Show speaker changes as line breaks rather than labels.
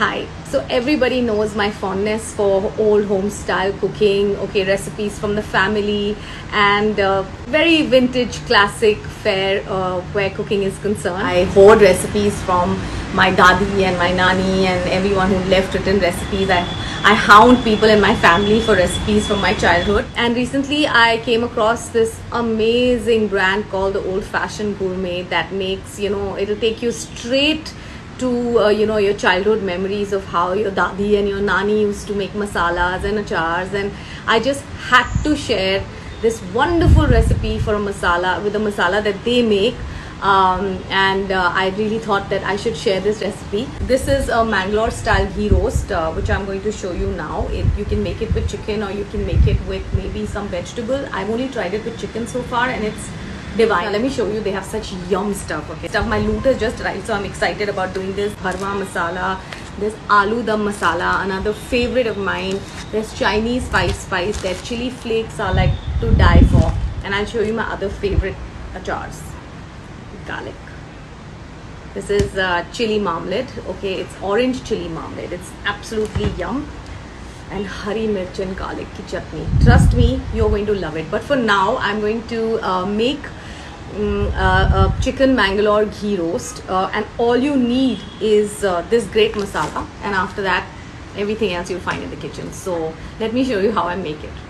Hi. So everybody knows my fondness for old home style cooking, okay, recipes from the family, and uh, very vintage classic fare uh, where cooking is concerned. I hoard recipes from my dadi and my nani and everyone who left written recipes. I, I hound people in my family for recipes from my childhood. And recently I came across this amazing brand called the Old Fashioned Gourmet that makes, you know, it'll take you straight to uh, you know your childhood memories of how your dadi and your nani used to make masalas and achars and i just had to share this wonderful recipe for a masala with a masala that they make um, and uh, I really thought that I should share this recipe. This is a Mangalore style ghee roast uh, which I'm going to show you now. It, you can make it with chicken or you can make it with maybe some vegetable. I've only tried it with chicken so far and it's divine. Now let me show you. They have such yum stuff. Okay, stuff. My loot is just right, so I'm excited about doing this. Bharwa masala. There's aloo dum masala, another favorite of mine. There's Chinese spice spice. Their chili flakes are like to die for. And I'll show you my other favorite achars. Garlic. This is uh, chili marmalade. Okay, it's orange chili marmalade. It's absolutely yum and hari mirch and garlic ki chutney. Trust me, you're going to love it. But for now, I'm going to uh, make um, uh, chicken Mangalore ghee roast, uh, and all you need is uh, this great masala, and after that, everything else you'll find in the kitchen. So let me show you how I make it.